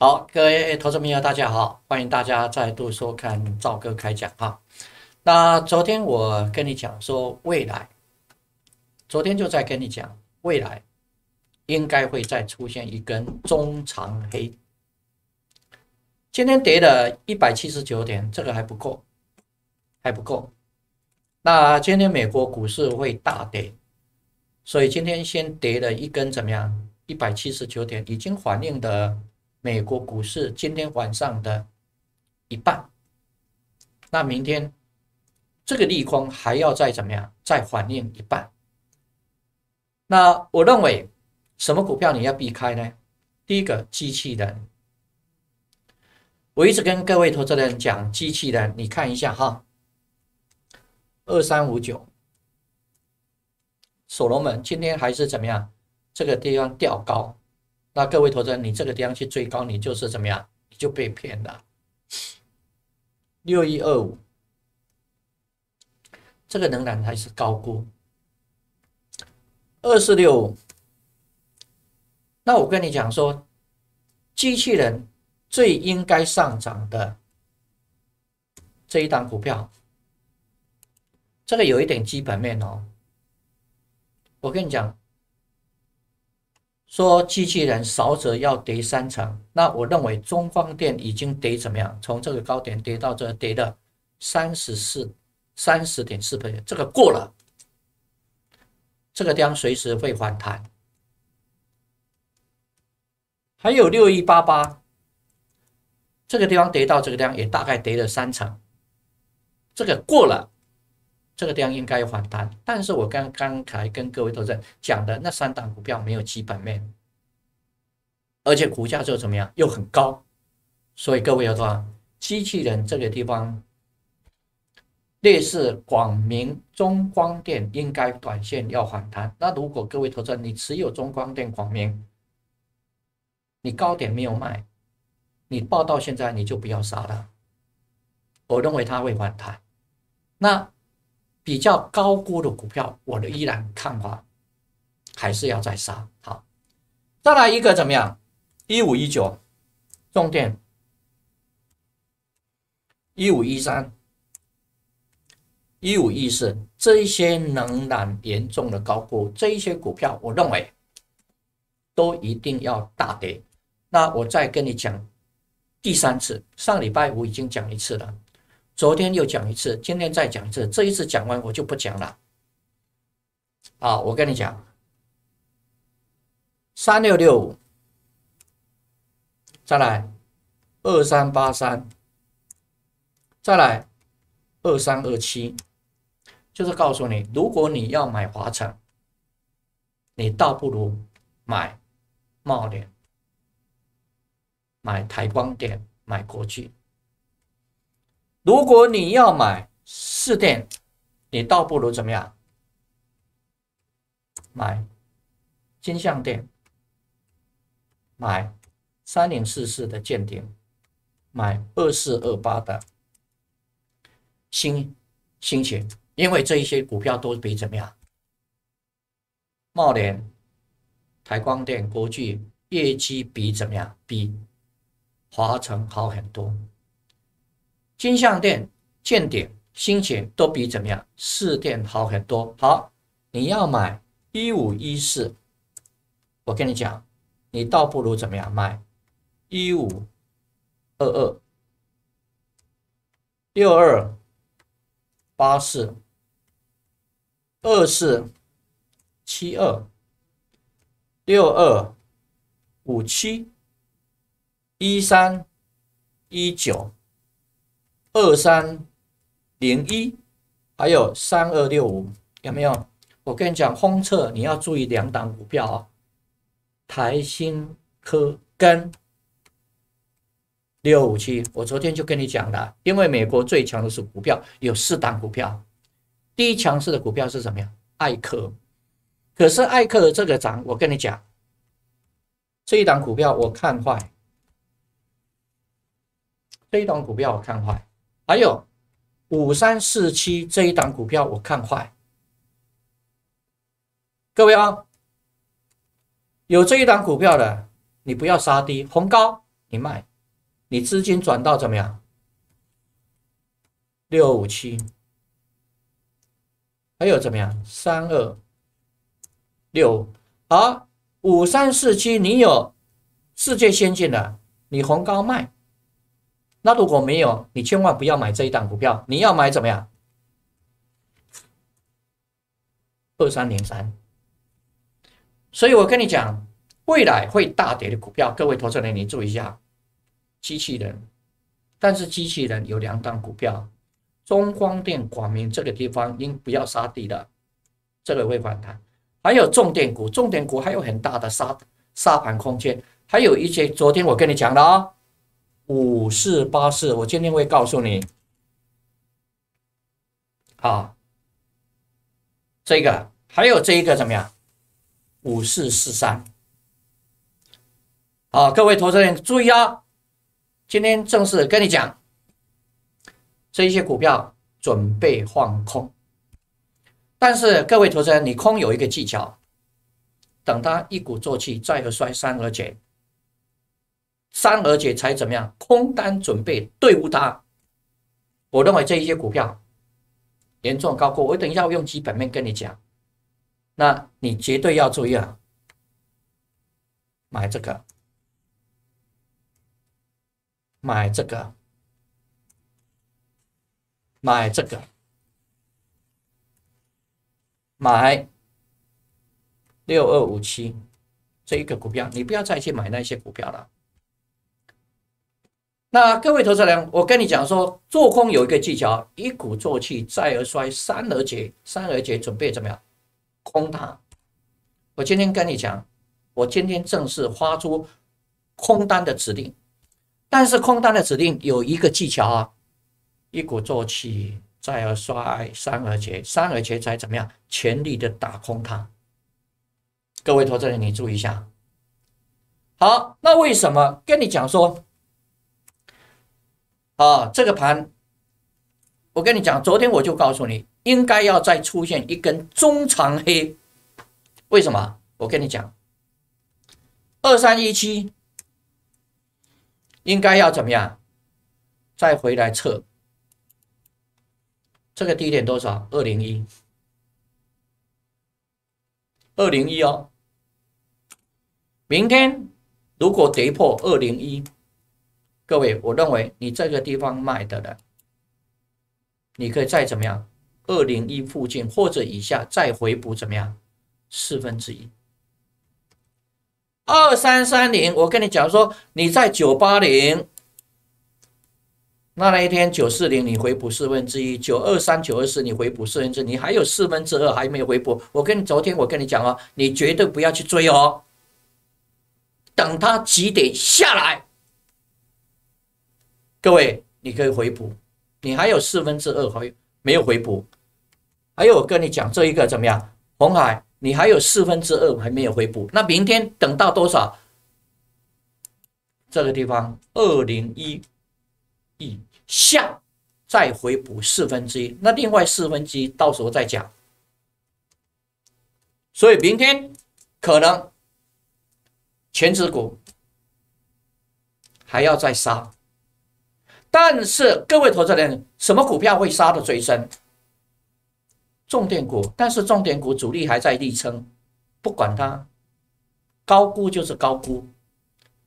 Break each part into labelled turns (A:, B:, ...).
A: 好，各位投资朋友，大家好，欢迎大家再度收看赵哥开讲哈。那昨天我跟你讲说未来，昨天就在跟你讲未来应该会再出现一根中长黑。今天跌了一百七十九点，这个还不够，还不够。那今天美国股市会大跌，所以今天先跌了一根怎么样？一百七十九点已经反映的。美国股市今天晚上的一半，那明天这个利空还要再怎么样？再反映一半。那我认为什么股票你要避开呢？第一个，机器人。我一直跟各位投资人讲，机器人，你看一下哈，二三五九，所罗门今天还是怎么样？这个地方调高。那各位投资人，你这个地方去追高，你就是怎么样？你就被骗了。六一二五，这个仍然还是高估。二四六五，那我跟你讲说，机器人最应该上涨的这一档股票，这个有一点基本面哦。我跟你讲。说机器人少则要跌三成，那我认为中光电已经跌怎么样？从这个高点跌到这跌了三十四三十点四倍，这个过了，这个将随时会反弹。还有六一八八，这个地方跌到这个地方也大概跌了三成，这个过了。这个地方应该有反弹，但是我刚刚才跟各位投资人讲的那三档股票没有基本面，而且股价就怎么样又很高，所以各位要说，机器人这个地方，类似广明、中光电应该短线要反弹。那如果各位投资人你持有中光电、广明，你高点没有卖，你报到现在你就不要杀了，我认为它会反弹。那。比较高估的股票，我的依然看法还是要再杀。好，再来一个怎么样？一五一九，重电，一五一三，一五一四，这一些仍然严重的高估，这一些股票，我认为都一定要大跌。那我再跟你讲第三次，上礼拜五已经讲一次了。昨天又讲一次，今天再讲一次，这一次讲完我就不讲了。啊，我跟你讲，三六六五，再来二三八三，再来二三二七，就是告诉你，如果你要买华晨，你倒不如买茂联、买台光电、买国巨。如果你要买四电，你倒不如怎么样？买金相电，买三零四四的建鼎，买二四二八的新新钱，因为这一些股票都比怎么样？茂联、台光电、国巨业绩比怎么样？比华晨好很多。金相店、建点、心钱都比怎么样？四店好很多。好，你要买一五一四，我跟你讲，你倒不如怎么样买一五二二、六二八四、二四七二、六二五七、一三一九。二三零一，还有三二六五，有没有？我跟你讲，封测你要注意两档股票啊，台新科跟六五七。我昨天就跟你讲了，因为美国最强的是股票，有四档股票，第一强势的股票是什么呀？艾克。可是艾克的这个涨，我跟你讲，这一档股票我看坏，这一档股票我看坏。还有五三四七这一档股票，我看坏。各位啊，有这一档股票的，你不要杀低，红高你卖，你资金转到怎么样？六五七，还有怎么样？三二六，好，五三四七，你有世界先进的，你红高卖。那如果没有，你千万不要买这一档股票，你要买怎么样？二三零三。所以我跟你讲，未来会大跌的股票，各位投资人你注意一下，机器人。但是机器人有两档股票。中光电、广明这个地方应不要杀低的，这个会反弹。还有重点股，重点股还有很大的杀杀盘空间。还有一些，昨天我跟你讲的啊，五四八四，我今天会告诉你。啊，这个还有这一个怎么样？五四四三。好，各位投资人注意啊，今天正式跟你讲。这一些股票准备放空，但是各位投资人，你空有一个技巧，等它一鼓作气，再而衰，三而竭，三而竭才怎么样？空单准备对付它。我认为这一些股票严重高估，我等一下我用基本面跟你讲，那你绝对要注意啊，买这个，买这个。买这个，买六二五七这一个股票，你不要再去买那些股票了。那各位投资人，我跟你讲说，做空有一个技巧，一鼓作气，再而衰，三而竭，三而竭，准备怎么样？空它。我今天跟你讲，我今天正式发出空单的指令，但是空单的指令有一个技巧啊。一鼓作气，再而衰，三而竭，三而竭才怎么样？全力的打空它。各位投资人，你注意一下。好，那为什么跟你讲说，啊，这个盘，我跟你讲，昨天我就告诉你，应该要再出现一根中长黑。为什么？我跟你讲，二三一七应该要怎么样？再回来测。这个低点多少？二零一，二零一哦。明天如果跌破二零一，各位，我认为你这个地方卖的了，你可以再怎么样？二零一附近或者以下再回补怎么样？四分之一。二三三零，我跟你讲说，你在九八零。那那一天九四零你回补四分之一，九二三九二四你回补四分之，你还有四分之二还没有回补。我跟你昨天我跟你讲哦，你绝对不要去追哦，等它几点下来，各位你可以回补，你还有四分之二还没有回补。还有我跟你讲这一个怎么样？红海你还有四分之二还没有回补，那明天等到多少？这个地方二零一亿。下再回补四分之一，那另外四分之一到时候再讲。所以明天可能全指股还要再杀，但是各位投资人，什么股票会杀的最深？重点股，但是重点股主力还在力撑，不管它高估就是高估，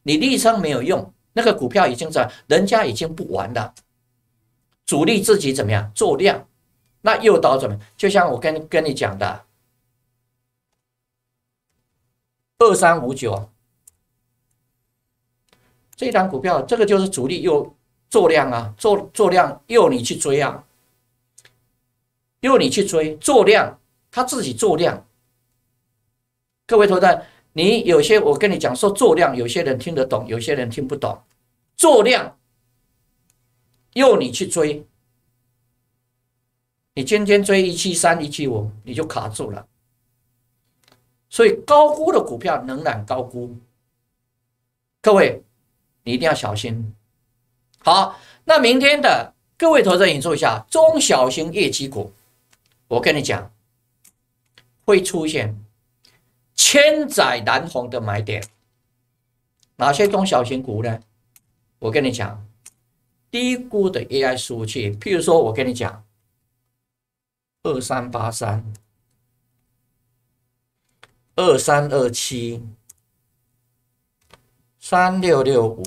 A: 你力撑没有用，那个股票已经在人家已经不玩了。主力自己怎么样做量？那诱导怎么？就像我跟跟你讲的，二三五九这档股票，这个就是主力又做量啊，做做量诱你去追啊，诱你去追做量，他自己做量。各位投资你有些我跟你讲说做量，有些人听得懂，有些人听不懂，做量。诱你去追，你今天追一七三、一七五，你就卡住了。所以高估的股票仍然高估，各位你一定要小心。好，那明天的各位投资者注意一下，中小型业绩股，我跟你讲，会出现千载难逢的买点。哪些中小型股呢？我跟你讲，低估的 AI 服务器，譬如说我跟你讲，二三八三、二三二七、三六六五、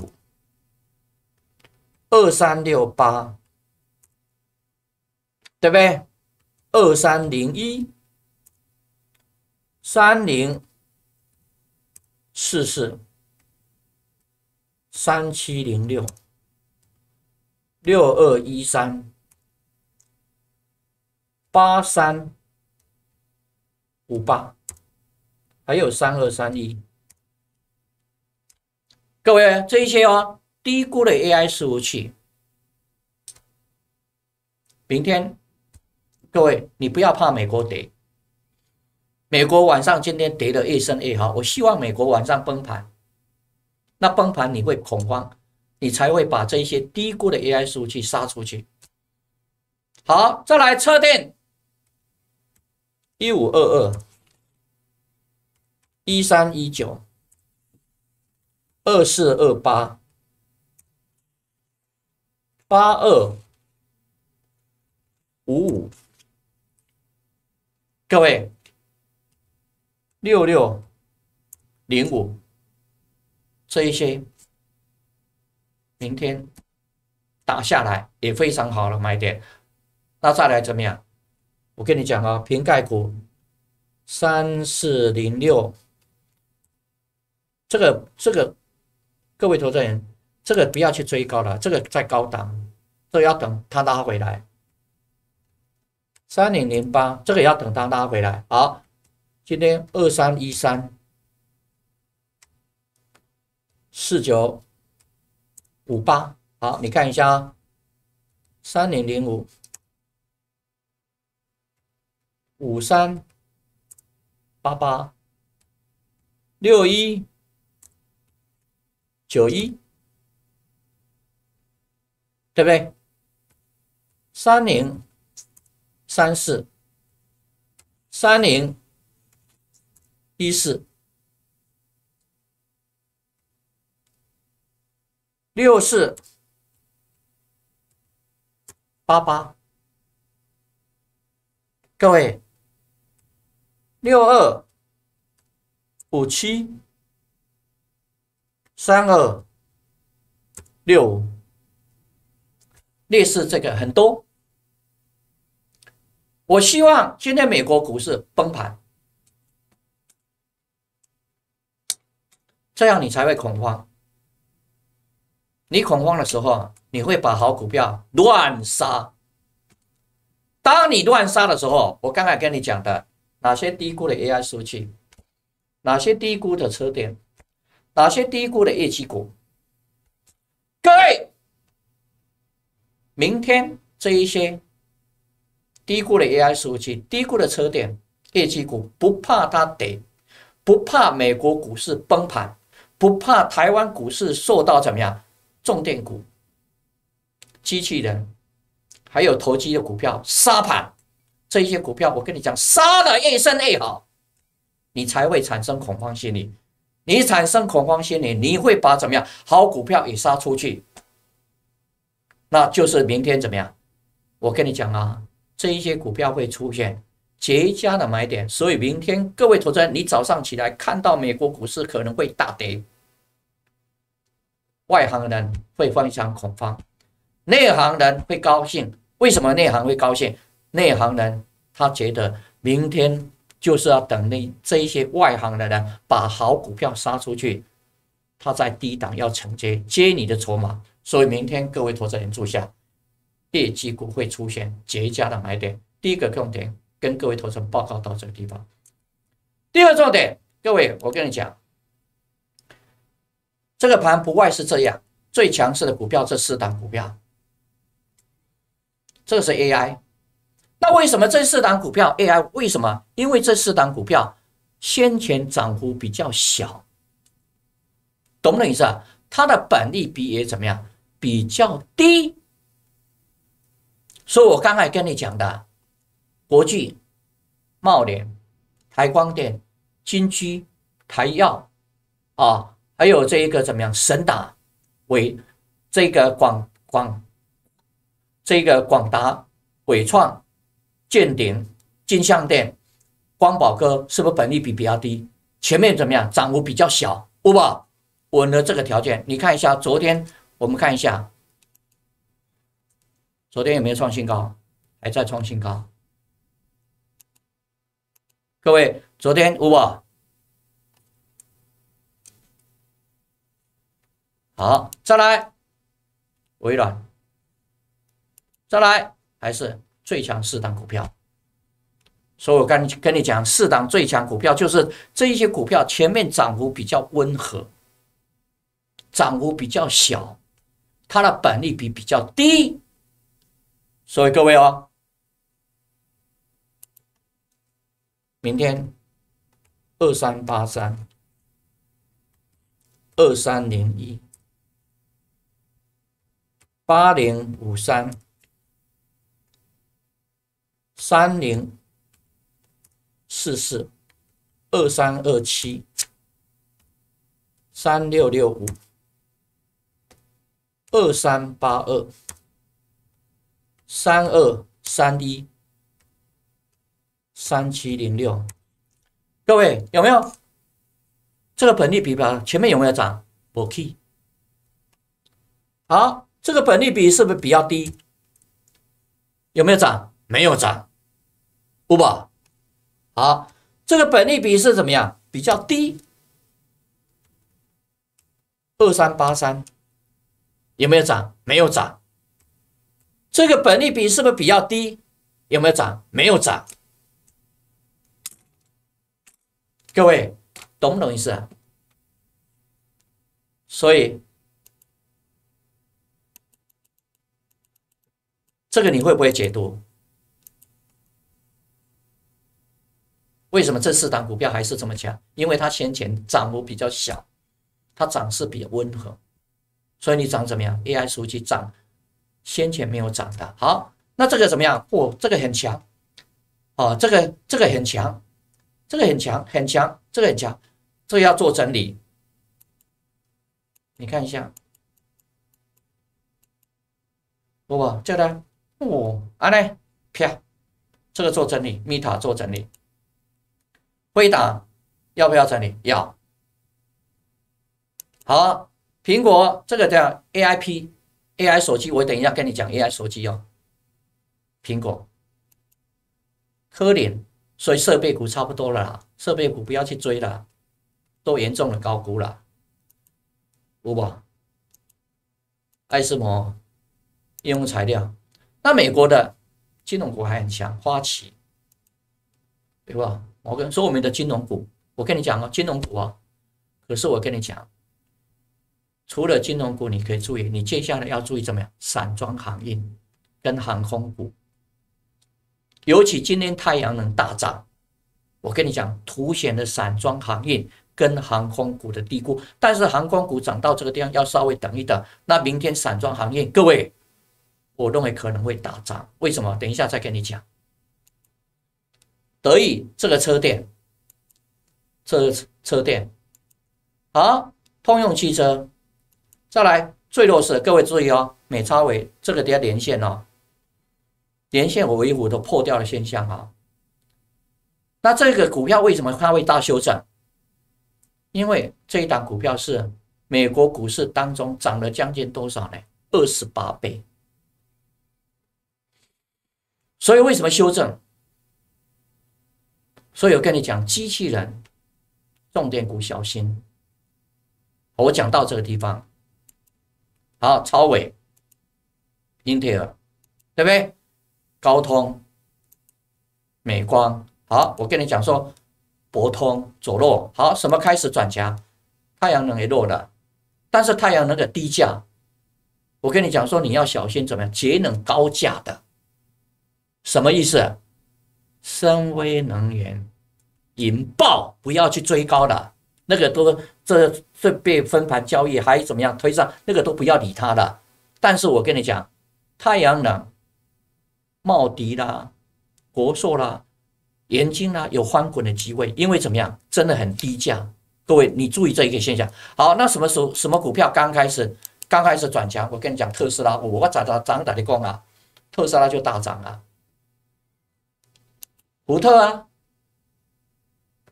A: 二三六八，对不对？二三零一、三零。四四三七零六六二一三八三五八，还有三二三一。各位，这一些哦，低估的 AI 伺服器，明天各位你不要怕美国跌。美国晚上今天跌的越深越好，我希望美国晚上崩盘。那崩盘你会恐慌，你才会把这些低估的 AI 服务器杀出去。好，再来测定一五二二、一三一九、二四二八、八二五五，各位。六六零五这一些，明天打下来也非常好了买点。那再来怎么样？我跟你讲啊，瓶盖股三四零六，这个这个各位投资人，这个不要去追高了，这个在高档，这要等它拉回来。三零零八，这个要等它拉回来。好。今天二三一三四九五八，好，你看一下啊，三零零五五三八八六一九一，对不对？三零三四三零。一四六四八八，各位六二五七三二六五，类似这个很多。我希望今天美国股市崩盘。这样你才会恐慌。你恐慌的时候，你会把好股票乱杀。当你乱杀的时候，我刚才跟你讲的哪些低估的 AI 数据，哪些低估的车电，哪些低估的业绩股，各位，明天这一些低估的 AI 服务器、低估的车电、业绩股，不怕它跌，不怕美国股市崩盘。不怕台湾股市受到怎么样？重电股、机器人，还有投机的股票杀盘，这一些股票，我跟你讲，杀的越深越好，你才会产生恐慌心理。你产生恐慌心理，你会把怎么样好股票也杀出去，那就是明天怎么样？我跟你讲啊，这一些股票会出现绝佳的买点，所以明天各位投资人，你早上起来看到美国股市可能会大跌。外行人会非常恐慌，内行人会高兴。为什么内行会高兴？内行人他觉得明天就是要等那这一些外行的人把好股票杀出去，他在低档要承接接你的筹码。所以明天各位投资人注意下，业绩股会出现绝佳的买点。第一个重点跟各位投资人报告到这个地方。第二重点，各位我跟你讲。这个盘不外是这样，最强势的股票这四档股票，这是 AI。那为什么这四档股票 AI？为什么？因为这四档股票先前涨幅比较小，懂不懂意思啊？它的本利比也怎么样？比较低。所以我刚才跟你讲的，国际、茂联、台光电、金居、台药啊。还有这一个怎么样？神达为这个广广这个广达、伟创、建鼎、金相电、光宝科是不是本利比比较低？前面怎么样？涨幅比较小，不吧？稳了这个条件，你看一下昨天，我们看一下，昨天有没有创新高？还在创新高。各位，昨天五吧？好，再来，微软，再来，还是最强四档股票。所以我跟跟你讲，四档最强股票就是这一些股票前面涨幅比较温和，涨幅比较小，它的本利比比较低。所以各位哦，明天二三八三、二三零一、八零五三、三零。四四二三二七三六六五二三八二三二三一三七零六，各位有没有这个本利比吧？前面有没有涨？不 key。好，这个本利比是不是比较低？有没有涨？没有涨，不吧？好，这个本利比是怎么样？比较低，二三八三有没有涨？没有涨。这个本利比是不是比较低？有没有涨？没有涨。各位懂不懂意思啊？所以这个你会不会解读？为什么这四档股票还是这么强？因为它先前涨幅比较小，它涨势比较温和，所以你涨怎么样？AI 数据涨，先前没有涨的。好，那这个怎么样？哦，这个很强，哦，这个这个很强，这个很强很强，这个很强，这个要做整理。你看一下，不不，这个哦，啊嘞，啪，这个做整理，米塔做整理。回答要不要整理？要。好，苹果这个叫 AIP，AI 手机，我等一下跟你讲 AI 手机哦。苹果、科联，所以设备股差不多了啦，设备股不要去追了，都严重的高估了。五宝、爱思摩、应用材料，那美国的金融股还很强，花旗，对吧？我跟说我们的金融股，我跟你讲哦，金融股啊，可是我跟你讲，除了金融股，你可以注意，你接下来要注意怎么样？散装航运跟航空股，尤其今天太阳能大涨，我跟你讲，凸显了散装航运跟航空股的低估。但是航空股涨到这个地方，要稍微等一等。那明天散装航运，各位，我认为可能会大涨。为什么？等一下再跟你讲。德意这个车店，这车店，好，通用汽车，再来最弱势，各位注意哦，美超伟这个底下连线哦，连线我维护都破掉的现象啊。那这个股票为什么它会大修正？因为这一档股票是美国股市当中涨了将近多少呢？二十八倍。所以为什么修正？所以我跟你讲，机器人重点股小心。我讲到这个地方，好，超伟、英特尔，对不对？高通、美光，好，我跟你讲说，博通走弱，好，什么开始转强？太阳能也弱了，但是太阳能的低价，我跟你讲说，你要小心怎么样？节能高价的，什么意思？深威能源引爆，不要去追高了，那个都这这被分盘交易还怎么样推上，那个都不要理他了。但是我跟你讲，太阳能、茂迪啦、国硕啦、盐津啦，有翻滚的机会，因为怎么样，真的很低价。各位，你注意这一个现象。好，那什么时候什么股票刚开始刚开始转强，我跟你讲特斯拉，我我咋咋咋打的讲啊，特斯拉就大涨啊，福特啊，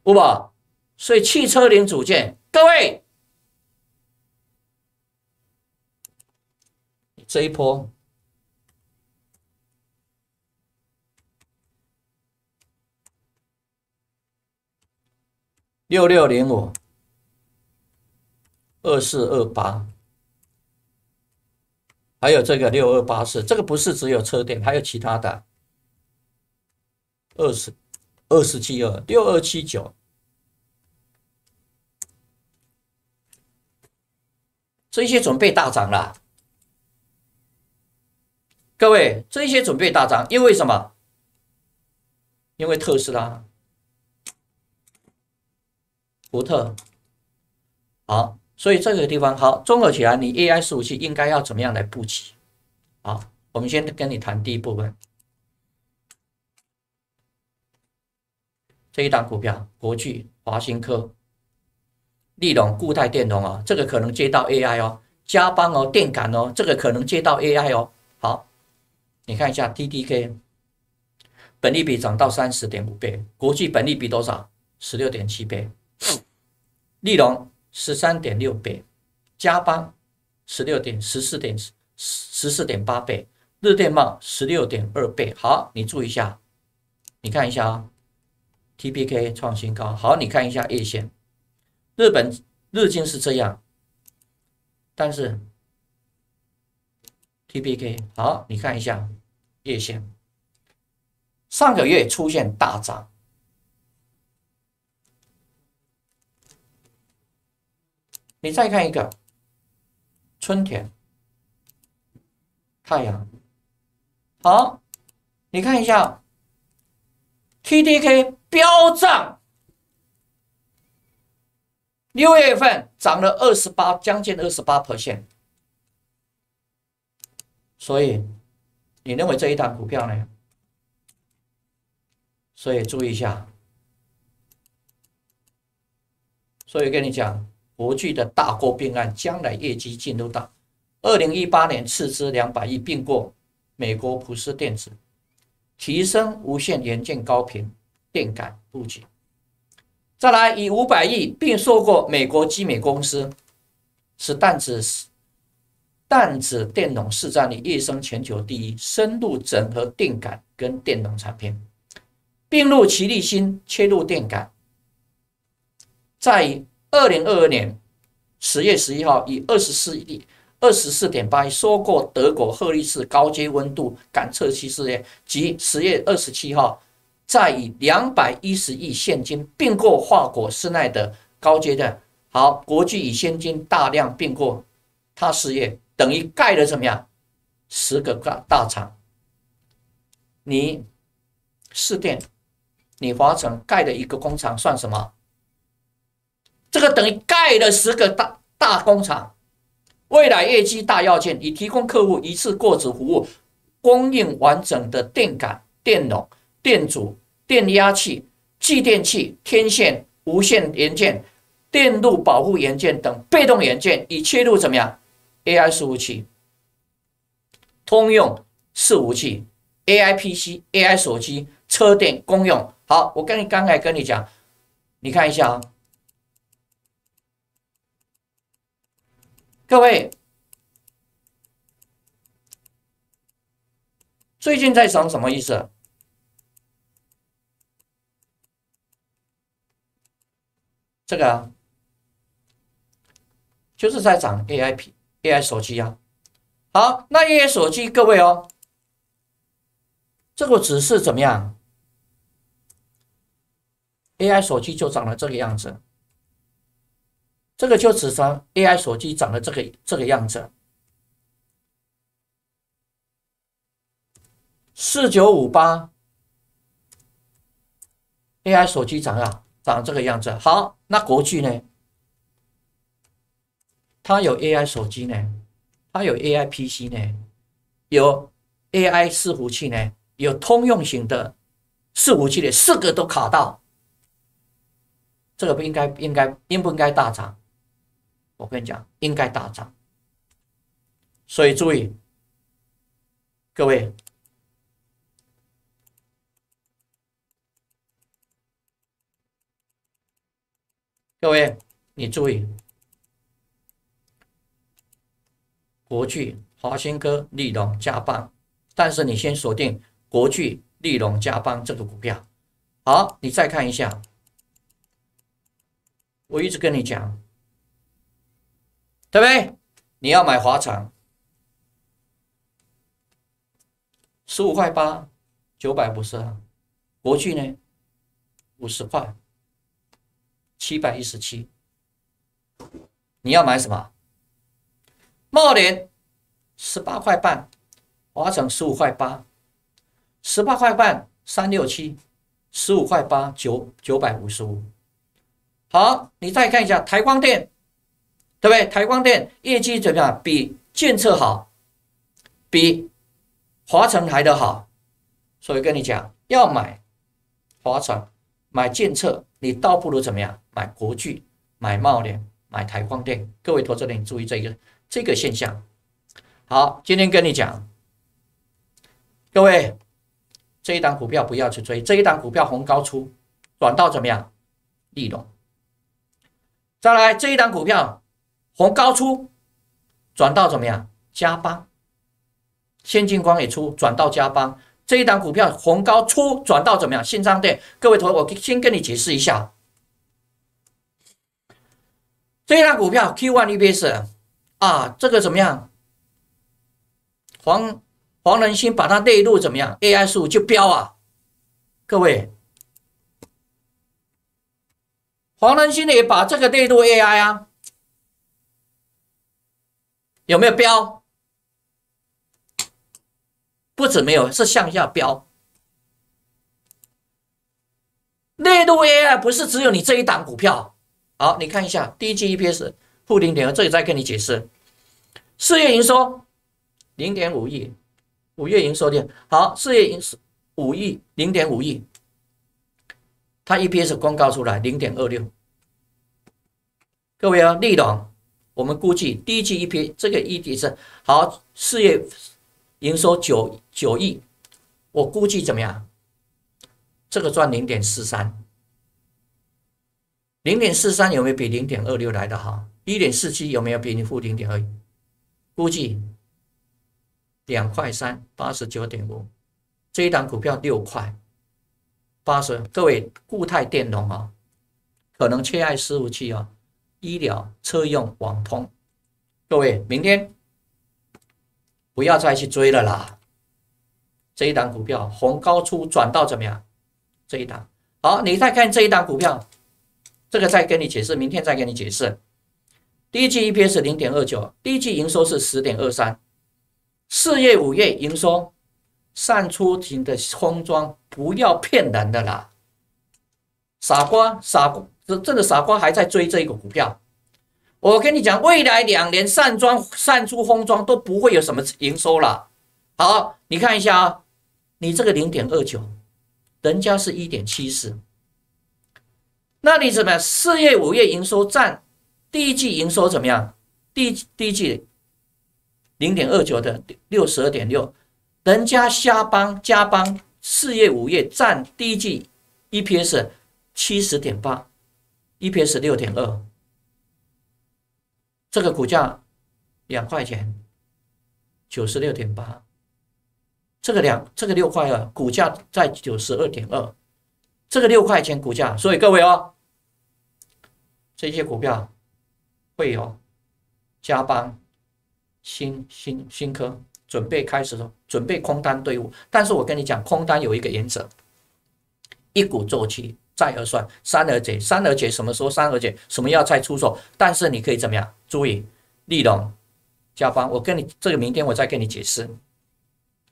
A: 有无？所以汽车零组件，各位这一波六六零五二四二八。还有这个六二八四，这个不是只有车店，还有其他的二十二十七二六二七九，这些准备大涨了。各位，这些准备大涨，因为什么？因为特斯拉、福特，好。所以这个地方好，综合起来，你 AI 服务器应该要怎么样来布局？好，我们先跟你谈第一部分。这一档股票，国巨、华新科、立隆、固态电容啊，这个可能接到 AI 哦，加邦哦，电感哦，这个可能接到 AI 哦。好，你看一下 TDK，本利比涨到三十点五倍，国际本利比多少？十六点七倍，利隆。十三点六倍，加邦十六点十四点十十四点八倍，日电贸十六点二倍。好，你注意一下，你看一下啊，TPK 创新高。好，你看一下叶线，日本日经是这样，但是 TPK 好，你看一下叶线，上个月出现大涨。你再看一个春田太阳，好，你看一下 TDK 飙涨，六月份涨了二十八，将近二十八 percent，所以你认为这一档股票呢？所以注意一下，所以跟你讲。国巨的大锅并案，将来业绩进入到二零一八年斥资两百亿并购美国普斯电子，提升无线元件高频电感布局。再来以五百亿并收购美国基美公司，使弹子弹子电容市占率跃升全球第一，深入整合电感跟电容产品，并入奇力新切入电感，在。二零二二年十月十一号，以二十四亿、二十四点八亿收购德国赫利士高阶温度感测器事业，及十月二十七号，再以两百一十亿现金并购华果施耐德高阶的。好，国际以现金大量并购他事业，等于盖了怎么样？十个大大厂。你四电，你华城盖的一个工厂算什么？这个等于盖了十个大大工厂，未来业绩大要件，以提供客户一次过子服务，供应完整的电感、电容、电阻、电压器、继电器、天线、无线元件、电路保护元件等被动元件，已切入怎么样？AI 服务器、通用伺服器、AI PC、AI 手机、车电公用。好，我跟你刚才跟你讲，你看一下啊。各位，最近在涨什么意思？这个就是在涨 AI P AI 手机啊。好，那 AI 手机，各位哦，这个只是怎么样？AI 手机就长了这个样子。这个就指上 AI 手机长了这个这个样子，四九五八 AI 手机长啊，长这个样子。好，那国巨呢？它有 AI 手机呢，它有 AI PC 呢，有 AI 伺服器呢，有通用型的伺服器的，四个都卡到，这个不应该应该应不应该大涨？我跟你讲，应该大涨。所以注意，各位，各位，你注意，国巨、华新科、利隆、加邦，但是你先锁定国巨、利隆、加邦这个股票。好，你再看一下，我一直跟你讲，对不对？你要买华长，十五块八，九百五十二；国巨呢，五十块，七百一十七。你要买什么？茂联十八块半，华成十五块八，十八块半三六七，十五块八九九百五十五。好，你再看一下台光电。对不对？台光电业绩怎么样？比建测好，比华晨来的好。所以跟你讲，要买华晨、买建测，你倒不如怎么样？买国巨、买茂联、买台光电。各位投资人，注意这个这个现象。好，今天跟你讲，各位这一档股票不要去追，这一档股票红高出，转到怎么样？利隆。再来这一档股票。红高出，转到怎么样？加邦，先进光也出，转到加邦。这一档股票红高出，转到怎么样？信昌店。各位同学，我先跟你解释一下，这一档股票 Q One EPS 啊，这个怎么样？黄黄仁勋把它内入怎么样？AI 数就标啊！各位，黄仁勋也把这个内入 AI 啊。有没有标？不止没有，是向下标。内陆 AI 不是只有你这一档股票。好，你看一下，第一季 EPS 负零点二，这里再跟你解释。四月营收零点五亿，五月营收的好，四月营收五亿零点五亿，它 EPS 公告出来零点二六。各位啊，利隆。我们估计第一季 EP 这个 ED 是好，四月营收九九亿，我估计怎么样？这个赚零点四三，零点四三有没有比零点二六来的好？一点四七有没有比你负零点二？估计两块三，八十九点五，这一档股票六块八十，各位固态电容啊，可能缺爱伺服器啊。医疗、车用、网通，各位，明天不要再去追了啦。这一档股票红高出转到怎么样？这一档好，你再看这一档股票，这个再跟你解释，明天再跟你解释。第一季 EPS 零点二九，第一季营收是十点二三，四月、五月营收散出型的封装，不要骗人的啦，傻瓜，傻。这这个傻瓜还在追这一个股票，我跟你讲，未来两年散装、散出封装都不会有什么营收了。好，你看一下啊，你这个零点二九，人家是一点七四，那你怎么样？四月、五月营收占第一季营收怎么样？第第一季零点二九的六十二点六，人家瞎帮加帮，四月、五月占第一季 EPS 七十点八。EPS 六点二，这个股价两块钱，九十六点八，这个两这个六块二，股价在九十二点二，这个六块钱股价，所以各位哦，这些股票会有加班、新新新科准备开始了，准备空单队伍，但是我跟你讲，空单有一个原则，一鼓作气。再而算，三而解，三而解什么时候三而解？什么要再出手？但是你可以怎么样？注意，利隆、加方，我跟你这个明天我再跟你解释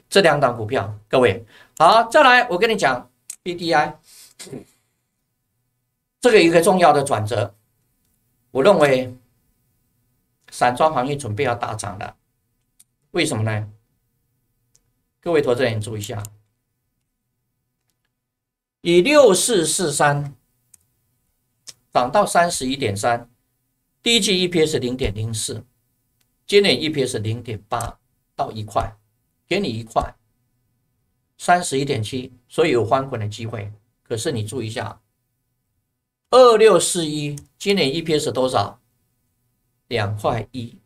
A: 这两档股票。各位好，再来我跟你讲 B D I，这个一个重要的转折，我认为散装行业准备要大涨了。为什么呢？各位投资人注意一下。以六四四三涨到三十一点三，第一季 EPS 零点零四，今年 EPS 零点八到一块，给你一块，三十一点七，所以有翻滚的机会。可是你注意一下，二六四一今年 EPS 多少？两块一，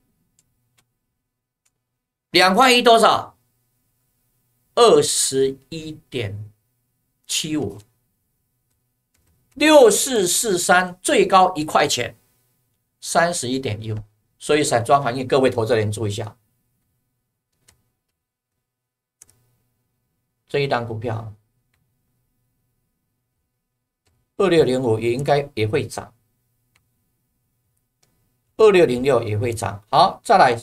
A: 两块一多少？二十一点七五，六四四三最高一块钱，三十一点一五。所以散装行业，各位投资人注意一下，这一档股票。二六零五也应该也会涨，二六零六也会涨。好，再来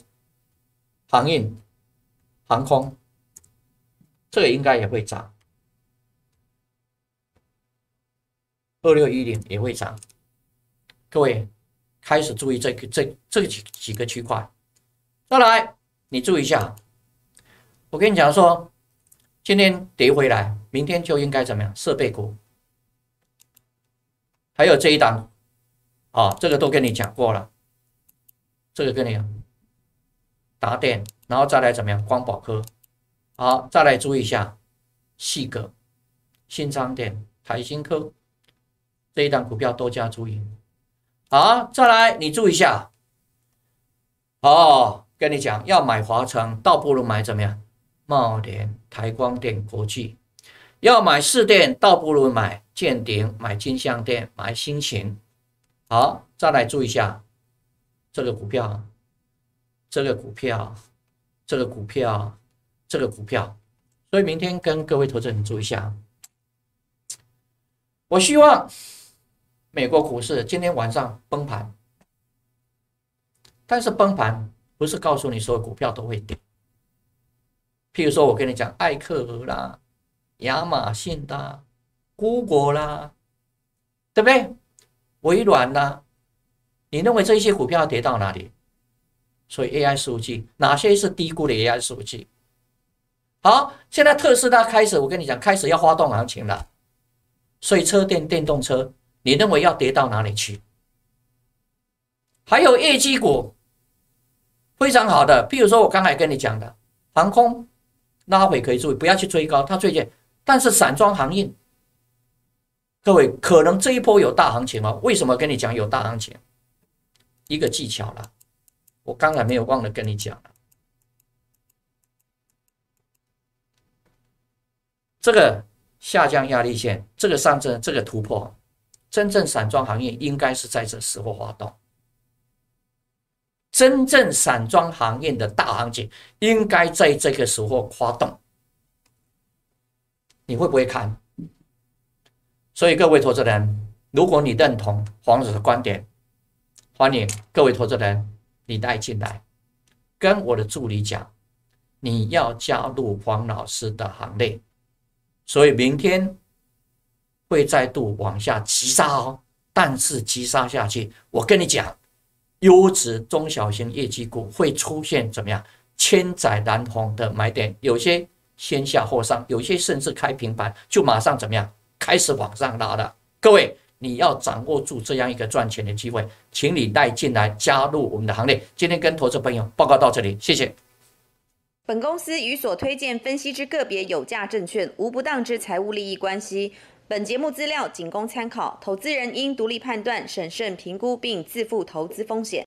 A: 航运、航空，这个应该也会涨，二六一零也会涨，各位。开始注意这个这这几几个区块，再来你注意一下，我跟你讲说，今天跌回来，明天就应该怎么样？设备股，还有这一档，啊，这个都跟你讲过了，这个跟你打点，然后再来怎么样？光宝科，好，再来注意一下，细格、新昌电、台新科这一档股票多加注意。好，再来，你注意一下。哦，跟你讲，要买华城，倒不如买怎么样？茂联、台光电、国际。要买四电，倒不如买建鼎、买金相电、买新型。好，再来注意一下这个股票，这个股票，这个股票，这个股票。所以明天跟各位投资人注意一下。我希望。美国股市今天晚上崩盘，但是崩盘不是告诉你所有股票都会跌。譬如说，我跟你讲，艾克尔啦、亚马逊啦、Google 啦，对不对？微软啦，你认为这些股票跌到哪里？所以 AI 数据哪些是低估的 AI 数据？好，现在特斯拉开始，我跟你讲，开始要发动行情了。所以车电电动车。你认为要跌到哪里去？还有业绩股非常好的，譬如说我刚才跟你讲的航空拉回可以注意，不要去追高，它最近。但是散装行业，各位可能这一波有大行情吗。为什么跟你讲有大行情？一个技巧了，我刚才没有忘了跟你讲，这个下降压力线，这个上证这个突破。真正散装行业应该是在这时候发动，真正散装行业的大行情应该在这个时候发动。你会不会看？所以各位投资人，如果你认同黄子的观点，欢迎各位投资人你带进来，跟我的助理讲，你要加入黄老师的行列。所以明天。会再度往下急杀哦，但是急杀下去，我跟你讲，优质中小型业绩股会出现怎么样？千载难逢的买点，有些先下后上，有些甚至开平盘就马上怎么样？开始往上拉了。各位，你要掌握住这样一个赚钱的机会，请你带进来加入我们的行列。今天跟投资朋友报告到这里，谢谢。
B: 本公司与所推荐分析之个别有价证券无不当之财务利益关系。本节目资料仅供参考，投资人应独立判断、审慎评估并自负投资风险。